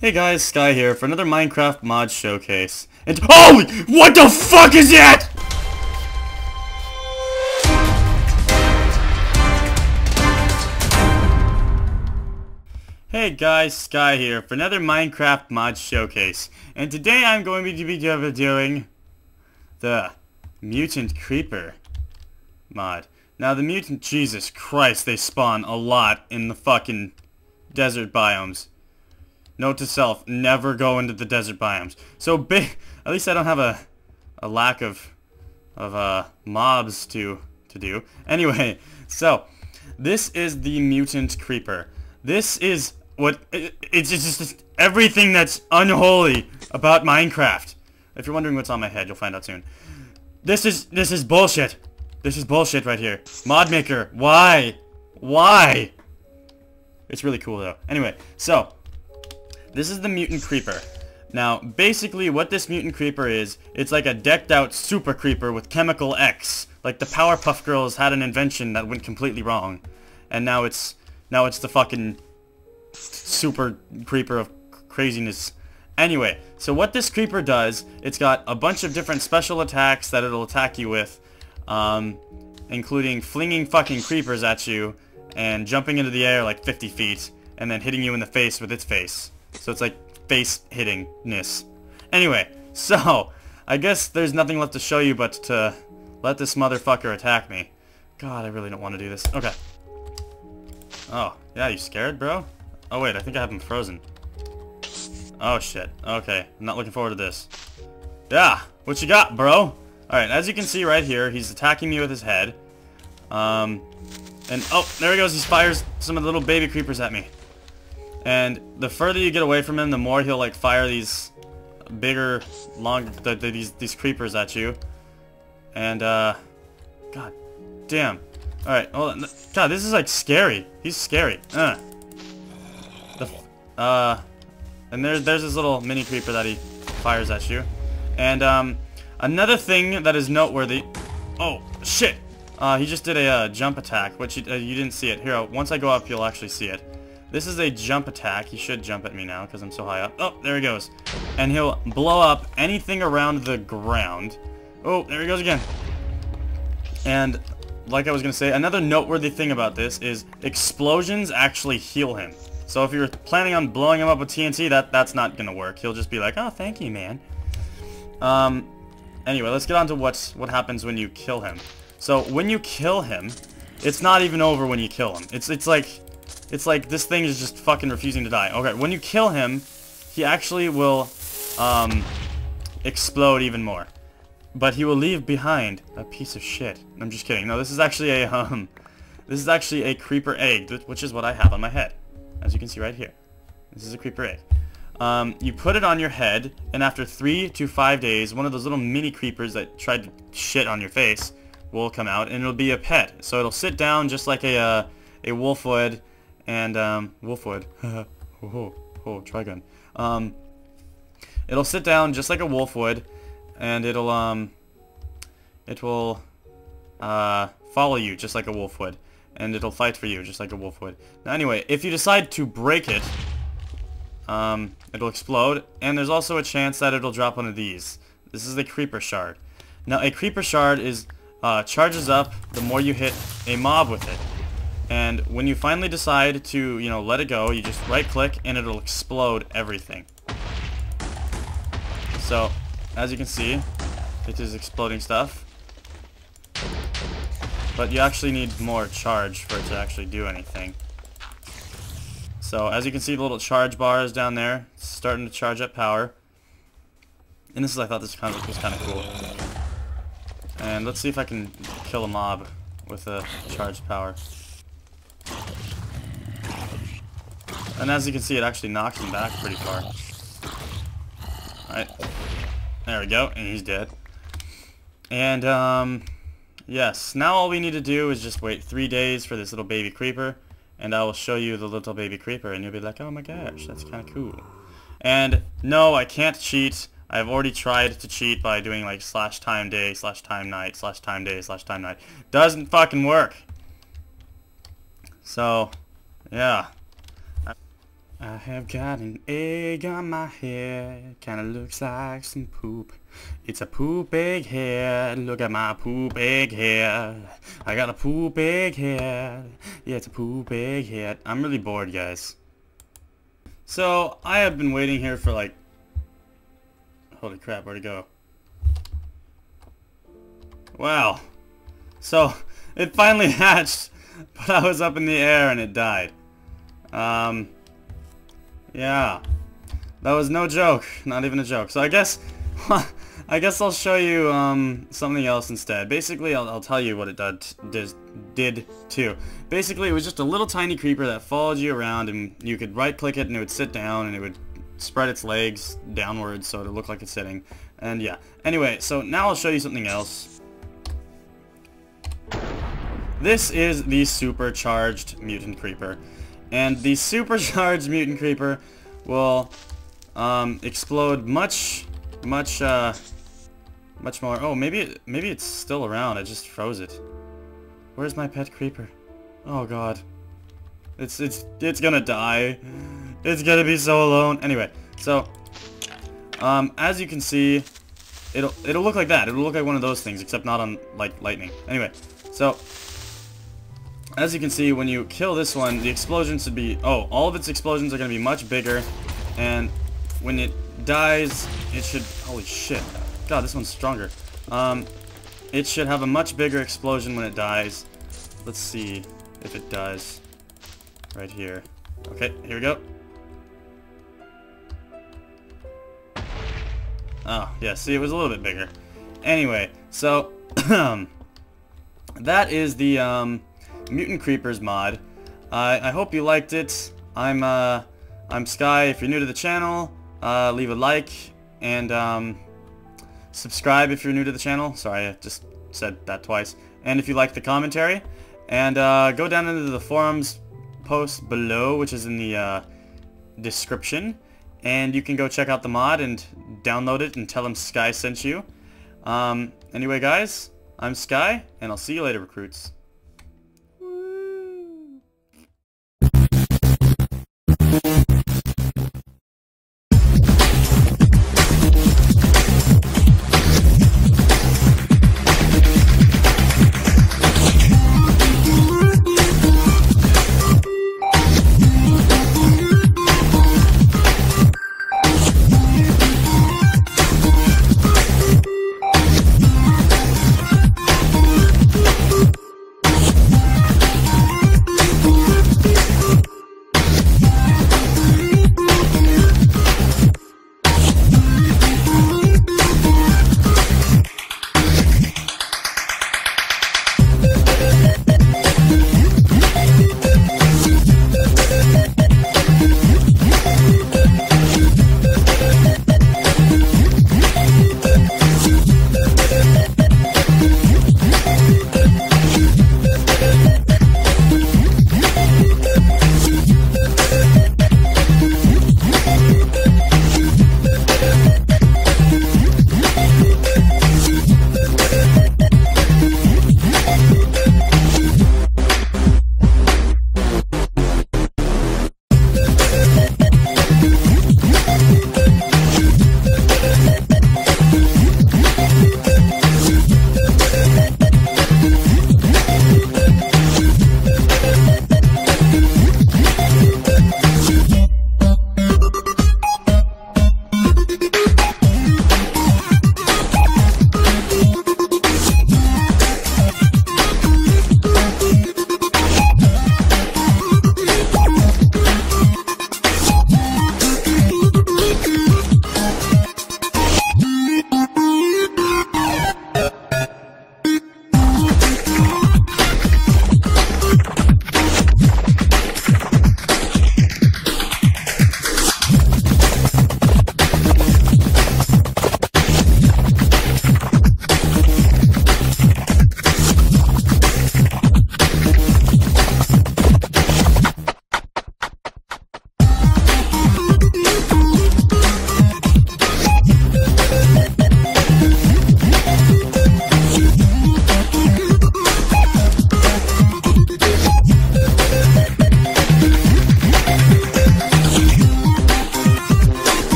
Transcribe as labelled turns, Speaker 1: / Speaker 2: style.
Speaker 1: Hey guys, Sky here for another Minecraft mod showcase. And HOLY WHAT THE FUCK IS THAT?! Hey guys, Sky here for another Minecraft mod showcase. And today I'm going to be doing the Mutant Creeper mod. Now the mutant, Jesus Christ, they spawn a lot in the fucking desert biomes. Note to self, never go into the desert biomes. So big, at least I don't have a, a lack of, of uh, mobs to, to do. Anyway, so, this is the mutant creeper. This is what, it, it's just, just everything that's unholy about Minecraft. If you're wondering what's on my head, you'll find out soon. This is, this is bullshit. This is bullshit right here. Mod maker, why? Why? It's really cool though. Anyway, so, this is the Mutant Creeper. Now, basically what this Mutant Creeper is, it's like a decked out Super Creeper with Chemical X. Like the Powerpuff Girls had an invention that went completely wrong. And now it's, now it's the fucking Super Creeper of craziness. Anyway, so what this creeper does, it's got a bunch of different special attacks that it'll attack you with, um, including flinging fucking creepers at you and jumping into the air like 50 feet and then hitting you in the face with its face. So it's like face hittingness. Anyway, so I guess there's nothing left to show you but to let this motherfucker attack me. God, I really don't want to do this. Okay. Oh, yeah, you scared, bro? Oh, wait, I think I have him frozen. Oh, shit. Okay, I'm not looking forward to this. Yeah, what you got, bro? Alright, as you can see right here, he's attacking me with his head. Um, and, oh, there he goes. He fires some of the little baby creepers at me. And the further you get away from him, the more he'll like fire these bigger, long, the, the, these these creepers at you. And uh, god damn. All right, on. God, this is like scary. He's scary. Uh. The uh, and there's there's this little mini creeper that he fires at you. And um, another thing that is noteworthy. Oh shit! Uh, he just did a uh, jump attack, which you, uh, you didn't see it. Here, once I go up, you'll actually see it. This is a jump attack. He should jump at me now because I'm so high up. Oh, there he goes. And he'll blow up anything around the ground. Oh, there he goes again. And like I was going to say, another noteworthy thing about this is explosions actually heal him. So if you're planning on blowing him up with TNT, that, that's not going to work. He'll just be like, oh, thank you, man. Um, anyway, let's get on to what, what happens when you kill him. So when you kill him, it's not even over when you kill him. It's, it's like it's like this thing is just fucking refusing to die. Okay, when you kill him, he actually will um, explode even more. But he will leave behind a piece of shit. I'm just kidding. No, this is actually a um, this is actually a creeper egg, which is what I have on my head, as you can see right here. This is a creeper egg. Um, you put it on your head, and after three to five days, one of those little mini creepers that tried to shit on your face will come out, and it'll be a pet. So it'll sit down just like a uh, a wolf would, and um, Wolfwood. oh, oh, oh, Trigun. Um, it'll sit down just like a wolf would, and it'll um, it will uh, follow you just like a wolf would, and it'll fight for you just like a wolf would. Now, anyway, if you decide to break it, um, it'll explode, and there's also a chance that it'll drop one of these. This is the creeper shard. Now, a creeper shard is uh, charges up the more you hit a mob with it. And when you finally decide to, you know, let it go, you just right click and it'll explode everything. So, as you can see, it is exploding stuff. But you actually need more charge for it to actually do anything. So, as you can see, the little charge bar is down there, starting to charge up power. And this is, I thought this of was kind of cool. And let's see if I can kill a mob with a charged power. And as you can see, it actually knocks him back pretty far. Alright. There we go, and he's dead. And, um, yes, now all we need to do is just wait three days for this little baby creeper, and I will show you the little baby creeper, and you'll be like, oh my gosh, that's kind of cool. And, no, I can't cheat. I've already tried to cheat by doing, like, slash time day, slash time night, slash time day, slash time night. Doesn't fucking work. So, yeah. I have got an egg on my head, kinda looks like some poop. It's a poop egg head, look at my poop egg head. I got a poop egg head, yeah it's a poop egg head. I'm really bored guys. So, I have been waiting here for like... Holy crap, where'd it go? Wow. So, it finally hatched, but I was up in the air and it died. Um... Yeah. That was no joke. Not even a joke. So I guess... I guess I'll show you um, something else instead. Basically, I'll, I'll tell you what it did, did, did too. Basically, it was just a little tiny creeper that followed you around, and you could right-click it, and it would sit down, and it would spread its legs downwards so it would look like it's sitting. And yeah. Anyway, so now I'll show you something else. This is the supercharged mutant creeper. And the supercharged mutant creeper will um, explode much, much, uh, much more. Oh, maybe it, maybe it's still around. I just froze it. Where's my pet creeper? Oh god. It's it's it's gonna die. It's gonna be so alone. Anyway, so um, as you can see, it'll it'll look like that. It'll look like one of those things, except not on like lightning. Anyway, so as you can see, when you kill this one, the explosions should be... Oh, all of its explosions are going to be much bigger. And when it dies, it should... Holy shit. God, this one's stronger. Um, it should have a much bigger explosion when it dies. Let's see if it does. Right here. Okay, here we go. Oh, yeah, see, it was a little bit bigger. Anyway, so... that is the... Um, Mutant Creepers mod. Uh, I hope you liked it. I'm uh, I'm Sky. If you're new to the channel, uh, leave a like and um, subscribe if you're new to the channel. Sorry, I just said that twice. And if you like the commentary, and uh, go down into the forums post below, which is in the uh, description, and you can go check out the mod and download it and tell them Sky sent you. Um, anyway, guys, I'm Sky, and I'll see you later, recruits.